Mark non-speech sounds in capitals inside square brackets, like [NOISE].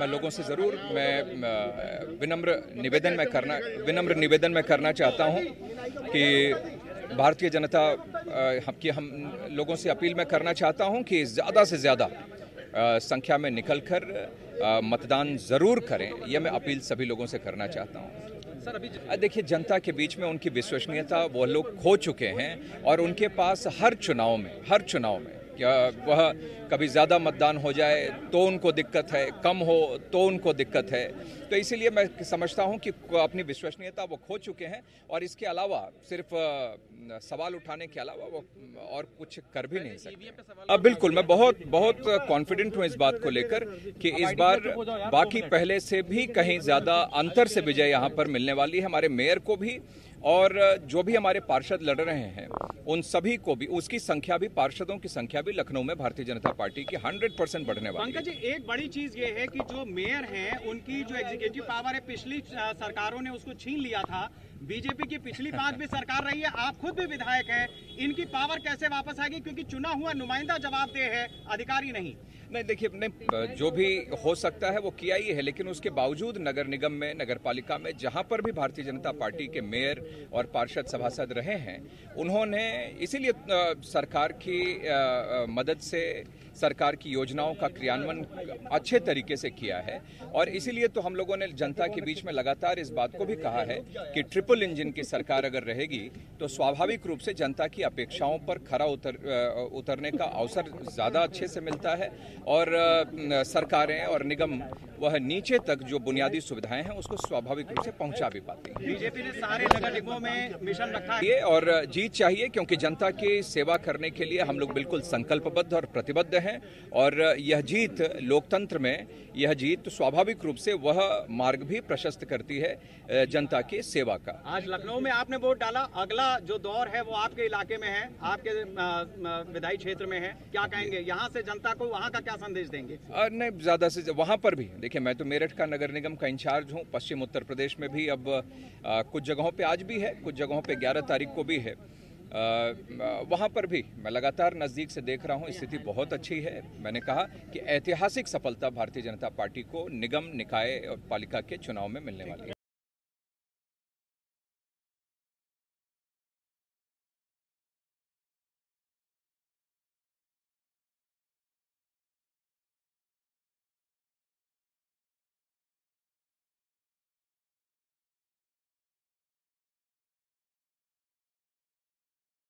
मैं लोगों से ज़रूर मैं विनम्र निवेदन में करना विनम्र निवेदन में करना चाहता हूँ कि भारतीय जनता की हम लोगों से अपील मैं करना चाहता हूँ कि ज़्यादा से ज़्यादा संख्या में निकलकर मतदान ज़रूर करें। यह मैं अपील सभी लोगों से करना चाहता हूँ। सर अभी देखिए जनता के बीच में उनकी विश्वसनीयता वो लोग खो चुके हैं और उनके पास हर चुनाव में हर चुनाव में वह कभी ज़्यादा मतदान हो जाए तो उनको दिक्कत है, कम हो तो उनको दिक्कत है। तो इसीलिए मैं समझता हूँ कि अपनी विश्वसनीयता वो खो चुके हैं और इसके अलावा सिर्फ़ सवाल उठाने के अलावा वो और कुछ कर भी नहीं सकते। अब बिल्कुल मैं बहुत बहुत कॉन्फिडेंट हूँ इस बात को लेकर कि इस बार बाकी पहले से भी [LAUGHS] कहीं ज़्यादा अंतर से विजय यहाँ पर मिलने वाली है हमारे मेयर को भी और जो भी हमारे पार्षद लड़ रहे हैं उन सभी को भी उसकी संख्या भी पार्षदों की संख्या भी लखनऊ में भारतीय जनता पार्टी की 100 परसेंट बढ़ने वाली पंकज जी एक बड़ी चीज़ ये है कि जो मेयर हैं उनकी जो एग्जीक्यूटिव पावर है पिछली सरकारों ने उसको छीन लिया था बीजेपी की पिछली पाँच भी सरकार रही है, आप खुद भी विधायक हैं, इनकी पावर कैसे वापस आएगी? क्योंकि चुना हुआ नुमाइंदा जवाबदेह है, अधिकारी नहीं। नहीं, देखिए नहीं जो भी हो सकता है वो किया ही है, लेकिन उसके बावजूद नगर निगम में नगर पालिका में, जहाँ पर भी भारतीय जनता पार्टी के मेयर और पार्षद सभासद रहे हैं, उन्होंने इसीलिए सरकार की मदद से, सरकार की योजनाओं का क्रियान्वयन अच्छे तरीके से किया है, और इसीलिए तो हम लोगों ने जनता के बीच में लगातार इस बात को भी कहा है कि ट्रिपल इंजन की सरकार अगर रहेगी तो स्वाभाविक रूप से जनता की अपेक्षाओं पर खरा उतर उतरने का अवसर ज़्यादा अच्छे से मिलता है और सरकारें और निगम वह नीचे तक जो बुनियादी सुविधाएँ हैं उसको स्वाभाविक रूप से पहुँचा भी पाती है। बीजेपी ने सारे नगर निगमों में मिशन रखा है। और जीत चाहिए क्योंकि जनता की सेवा करने के लिए हम लोग बिल्कुल संकल्पबद्ध और प्रतिबद्ध हैं और यह जीत लोकतंत्र में यह जीत स्वाभाविक रूप से वह मार्ग भी प्रशस्त करती है जनता की सेवा का। आज लखनऊ में आपने वोट डाला। अगला जो दौर है वो आपके इलाके में है आपके विधायी क्षेत्र में है। क्या कहेंगे यहाँ से जनता को वहाँ का क्या संदेश देंगे? नहीं ज़्यादा से वहाँ पर भी। देखिए मैं तो मेरठ का नगर निगम का इंचार्ज हूँ पश्चिम उत्तर प्रदेश में भी। अब आ, कुछ जगहों पे आज भी है कुछ जगहों पे 11 तारीख को भी है। वहाँ पर भी मैं लगातार नज़दीक से देख रहा हूँ स्थिति बहुत अच्छी है। मैंने कहा कि ऐतिहासिक सफलता भारतीय जनता पार्टी को निगम निकाय और पालिका के चुनाव में मिलने वाली है।